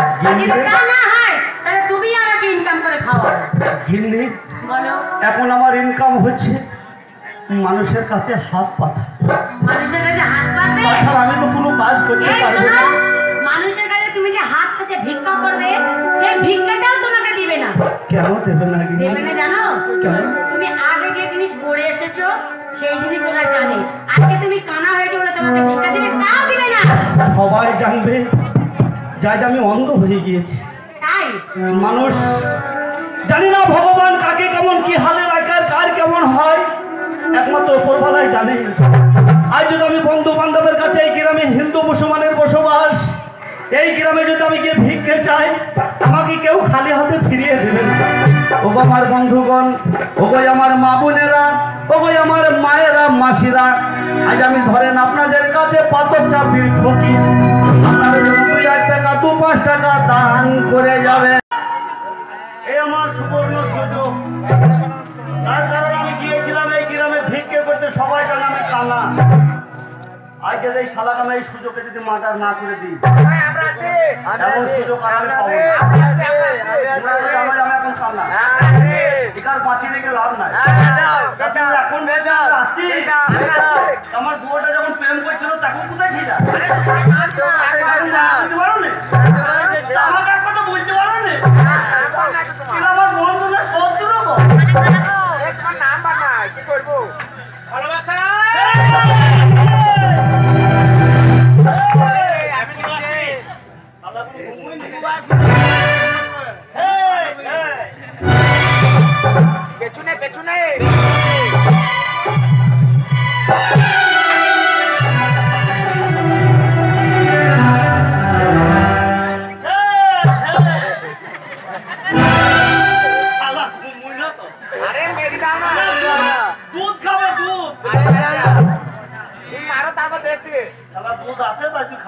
আর যদি তা না হয় তাহলে তুমি আমাকে ইনকাম করে খাওয়াও। গিন্নি বলো। এখন আমার ইনকাম হচ্ছে মানুষের কাছে হাত পাতা। মানুষের কাছে হাত পাতবে তাছাড়া আমি তো কোনো কাজ করতে পারব না। মানুষের কাছে তুমি যে হাত পেতে ভিক্ষা করবে সেই ভিক্ষাটাও তোমাকে দিবে না। কেন দেবে না দেবে না জানো? তুমি আগে যে জিনিস করে এসেছ সেই জিনিস ওরা জানে। আজকে তুমি কানা হয়েছে বলে তোমাকে ভিক্ষা দিবে তাও দিবে না। সবাই জানবে। যা যে আমি অন্ধ হয়ে গিয়েছি। তাই? মানুষ জানি না ভগবান কাকে কেমন কি হালে রাখার কার কেমন হয়। একমাত্র উপরবেলায় জানে। আজ যদি আমি বন্ধু বান্ধবের কাছে এই গ্রামে হিন্দু মুসলমানের বসবাস এই গ্রামে যদি আমি গিয়ে ভিক্ষে চাই আমাকে কেউ খালি হাতে ফিরিয়ে দেবে না। ওগো আমার বন্ধুগণ ওগো আমার মা বোনেরা ওগো আমার মায়েরা মাসিরা আজ আমি ধরেন আপনাদের কাছে পাথর চাপির ঠকি। পাঁচ টাকা দান করে যাবে। এই আমার সুবর্ণ সুযোগ। তার কারণে আমি গিয়েছিলাম এই গ্রামে ভিক্ষে করতে সবাই জানে আমি কালা। আজকে যদি এই শালাকে এই সুযোগে যদি মার্ডার না করে দিই। এমন সুযোগ আর আমি পাবো না। তোমরা যদি আমার এখন কালা। একার বাঁচিয়ে রেখে লাভ নাই। এখন আসছি আমার বউটা যখন প্রেম করছিল তখন কোথায় ছিল? পারো না? তা আমাকে শালা দুধ আছে তাই তুই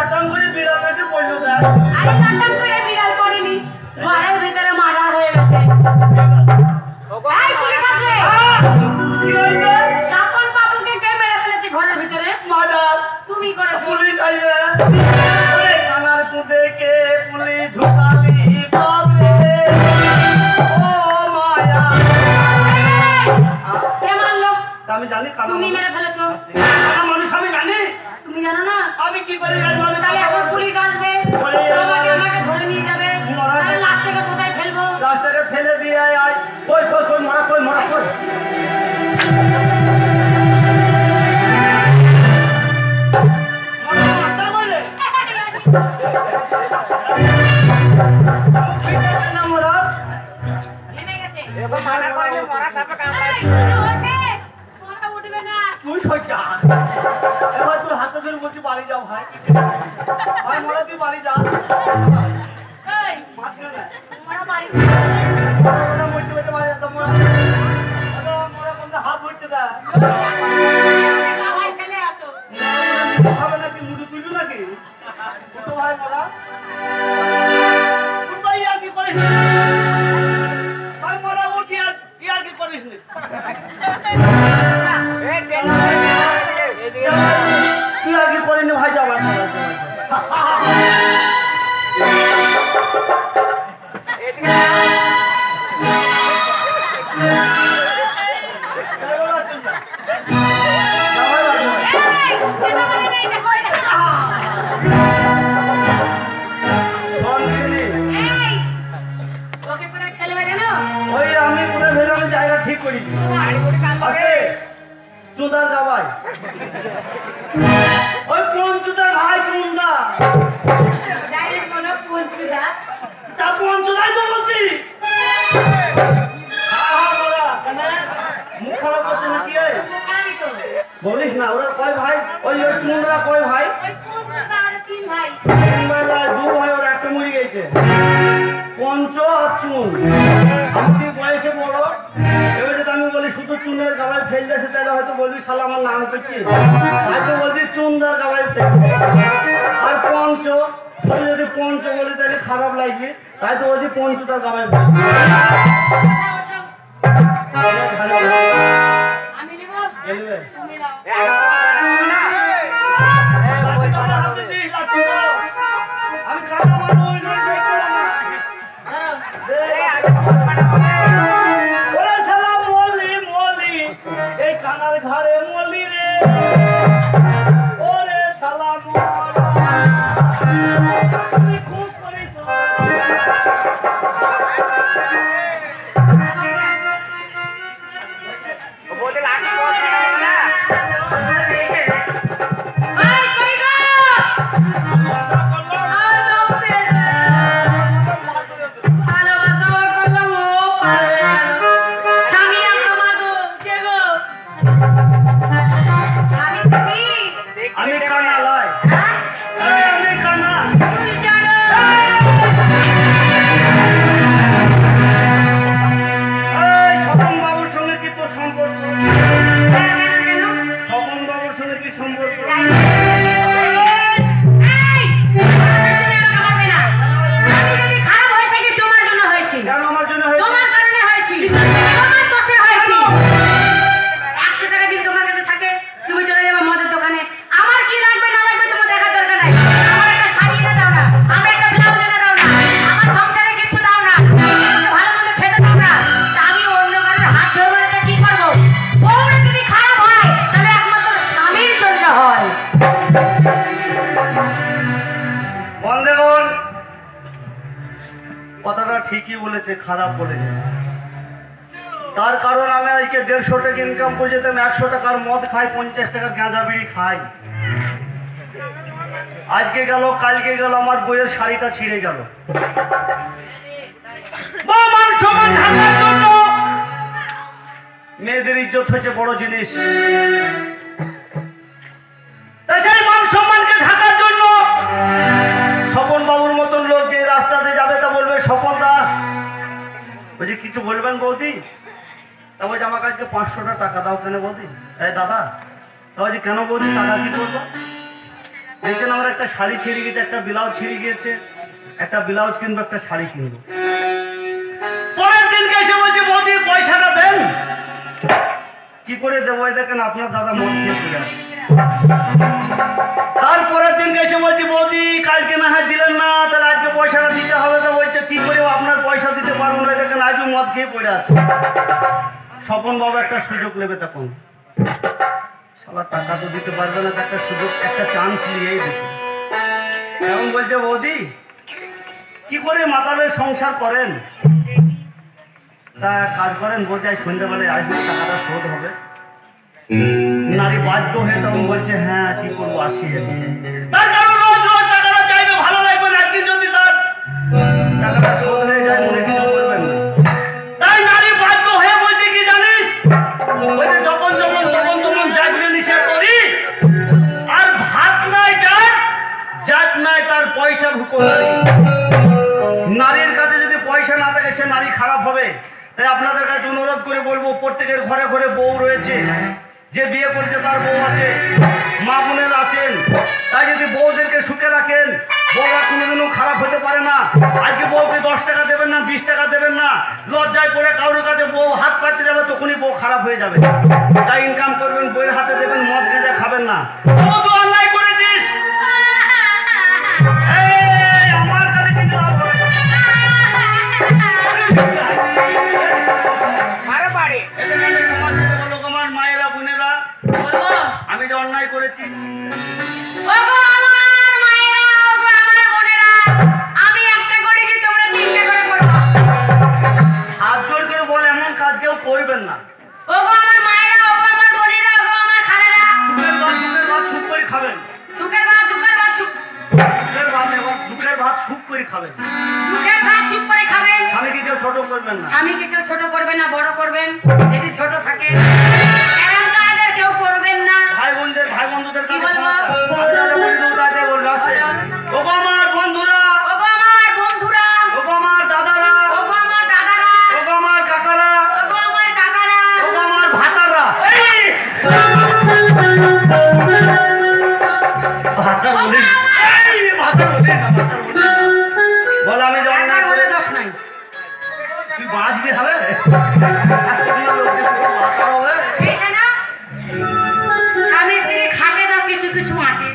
ওই লটাঙ্গুরি বিড়ালটাকে বলল দেখ আরে লটন করে বিড়াল পড়েনি। ঘরের ভিতরে মার্ডার হয়ে গেছে। এই, পুলিশ আসবে। কি হয়েছে স্বপন বাবুকে কে মেরে ফেলেছে ঘরের ভিতরে? মার্ডার তুমি করেছ। পুলিশ কে পুলিশ ঢুকালি বাবরে ও মায়া আমি জানি তুমি। মেরে ফেলেছো। মানুষ আমি তুমি জানো না? আমি কি করে জানব? তাহলে এখন পুলিশ আসবে। আমাকে আমাকে ধরে নিয়ে যাবে। তাহলে লাশটাকে কোথায় ফেলব? রাস্তাকে ফেলে দিয়ে আয় আয়। কই কই কই মরা কই মরা কই? মরা, সাপে কামড়ায়। তুই সজ্জা। বলছি বাড়ি যাও ভাই? ভাই মরা তুই বাড়ি যা। মাঝে না। বাড়ি। মোরা মরতে মরতে বাড়ি যেতাম মোরা মোরা কোনটা হাত ভরছে দা চুদার গাবাই ওই পঞ্চুদার ভাই চুন্দা। তা পঞ্চুদাই তো বলছি? মুখ খারাপ করছে এই? আমি বলিস না ওরা কয় ভাই? ওই ওই চুনরা কয় তিন ভাই? ভাই দু ভাই ওর একটা মরে গেছে পঞ্চ আর চুন ফেল যাচ্ছে তাহলে হয়তো বলবি শালা আমার নাম করছি তাই তো বলছি চুনদার গাবাই আর পঞ্চ শুধু যদি পঞ্চ বলি তাহলে খারাপ লাগবে। তাই তো বলছি গাবাই ফেল ওঠাও, ওঠাও। আমি কাটা মানুষ স্বামী তুমি? আমি ঠিকই বলেছে, খারাপ বলেছে। তার কারণ আমি আজকে দেড়শো টাকা ইনকাম করে যেতাম, একশো টাকার মদ খাই, পঞ্চাশ টাকার গাঁজা বিড়ি খাই। আজকে গেল, কালকে গেল, আমার বইয়ের শাড়িটা ছিঁড়ে গেল। মেয়েদের ইজ্জত হচ্ছে বড় জিনিস। কিছু বলবেন বৌদি? তা বলছে আমার কাছে পাঁচশোটা টাকা দাও কেন বৌদি? এই দাদা তা বলছি কেন বৌদি টাকা কি করব? দেখছেন আমার একটা শাড়ি ছিঁড়ে গেছে, একটা ব্লাউজ ছিঁড়ে গিয়েছে, একটা ব্লাউজ কিনবো, একটা শাড়ি কিনবো। পরের দিনকে এসে বলছি, বৌদি, পয়সাটা দেন। কি করে দেবো দেখেন, আপনার দাদা মন খেয়ে আসে। তারপরের দিন এসে বলছি, বৌদি, কালকে না হয় দিলেন না, তাহলে আজকে পয়সাটা দিতে হবে। তো বলছে, কি করে, আপনার পয়সা মদ খেয়ে পড়ে আছে। স্বপন বাবু একটা সুযোগ নেবে তখন। সবার টাকা তো দিতে পারবে না, একটা সুযোগ, একটা চান্স নিয়েই দিতে এখন বলছে, বৌদি, কি করে মাতালের সংসার করেন? তা কাজ করেন বলছে আজ সন্ধ্যাবেলায় আসবে, টাকাটা শোধ হবে। নারী বাধ্য হয়ে তখন বলছে হ্যাঁ কি করব, আসি তার কারণ টাকাটা চাইবে, ভালো লাগবে একদিন যদি তার টাকাটা শোধ খারাপ হবে, তাই আপনাদের কাছে অনুরোধ করে বলব, প্রত্যেকের ঘরে ঘরে বউ রয়েছে, যে বিয়ে করেছে তার বউ আছে, মা বোনের আছেন, তাই যদি বউদেরকে সুখে রাখেন, বউরা কোনোদিনও খারাপ হতে পারে না। আজকে বউকে দশ টাকা দেবেন না, বিশ টাকা দেবেন না, লজ্জায় পড়ে কারোর কাছে বউ হাত পাততে যাবে, তখনই বউ খারাপ হয়ে যাবে। তাই ইনকাম করবেন বইয়ের হাতে দেবেন, মদ গেঁজা খাবেন না। কাজ কেউ করবেন না। ওগো আমার মায়েরা ওগো আমার বোনেরা ওগো আমার খালারা। দুধের ভাত দুধের ভাত সুপ করে খাবেন। দুঃখের ভাত দুঃখের ভাত চুপ দুধের ভাত এবার দুধের ভাত সুপ করে খাবেন। দুঃখের ভাত চুপ করে খাবেন। স্বামীকে কেউ ছোট করবেন না। স্বামীকে কেউ ছোট করবেন না বড় করবেন। যদি ছোট থাকে। কেউ করবেন না। ভাই বোনদের ভাই বন্ধুদের কি বলব? কিছু কিছু মাঠে